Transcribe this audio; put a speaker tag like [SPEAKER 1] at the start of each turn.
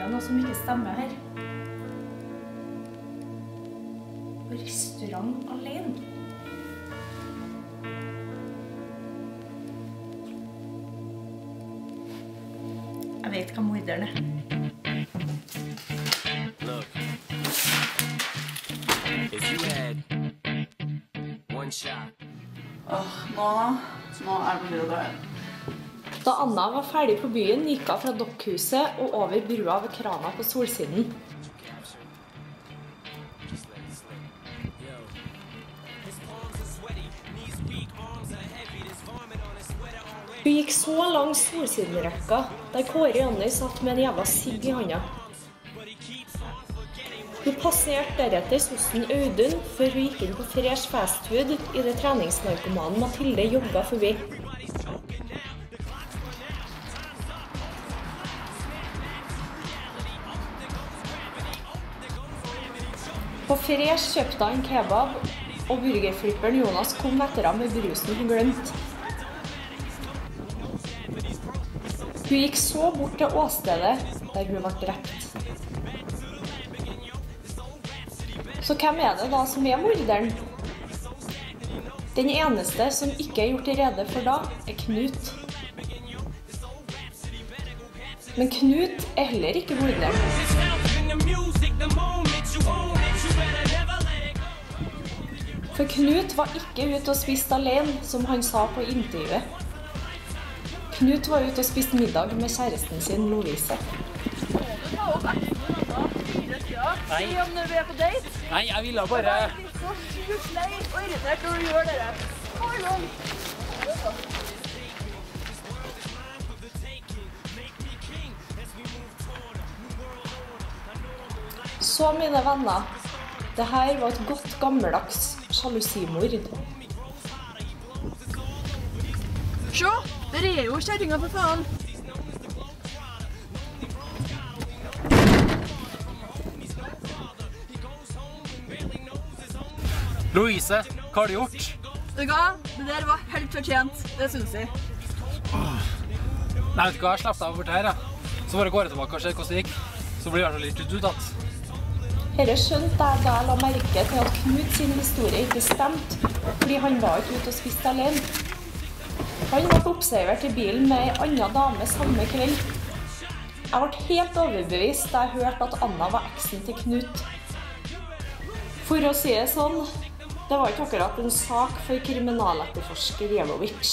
[SPEAKER 1] det noe som ikke stemmer her. På restaurant alene. Jeg vet hva morderen er.
[SPEAKER 2] Look. If you had one shot.
[SPEAKER 3] Åh, nå? Nå er det på å dra hjem.
[SPEAKER 1] Da Anna var ferdig på byen, gikk hun fra dokkhuset og over brua ved krana på Solsiden. Hun gikk så langs Solsidenrekka, der Kåre Janni satt med en jævla sigg i handa. Hun passerte deretter sossen Audun før hun gikk inn på Fresh fastfood i det treningsnarkomanen Mathilde jogga forbi. På Fresh kjøpte han kebab, og burgerflipperen Jonas kom etter ham med brusen hun glemte. Hun gikk så bort til åstedet der hun ble drept. Så hvem er det da som er morderen? Den eneste som ikke er gjort rede for da, er Knut. Men Knut er heller ikke morderen. For Knut var ikke ute og spiste alene, som han sa på intervjuet. Knut var ute og spiste middag med kjæresten sin Lovise.
[SPEAKER 4] Si om når du er på date.
[SPEAKER 5] Nei, jeg ville bare.
[SPEAKER 4] Så,
[SPEAKER 1] mine venner, det her var et godt gammeldags sjalusimord.
[SPEAKER 4] Se, der er jo kjerringa, for faen.
[SPEAKER 5] Louise, hva har du gjort?
[SPEAKER 4] Vet du hva? Det der var helt fortjent. Det syns jeg.
[SPEAKER 5] Nei, vet du hva, jeg slapp deg av borti her, jeg. Så bare går jeg tilbake og ser hvordan det gikk. Så blir jeg så litt utdatt.
[SPEAKER 1] Dette skjønte jeg da jeg la merke til at Knut sin historie ikke stemte, fordi han var ikke ute og spiste alene. Han ble observert i bilen med ei anna dame samme kveld. Jeg ble helt overbevist da jeg hørte at Anna var eksen til Knut. For å si det sånn, det var ikke akkurat en sak for kriminaletterforsker Jevovic.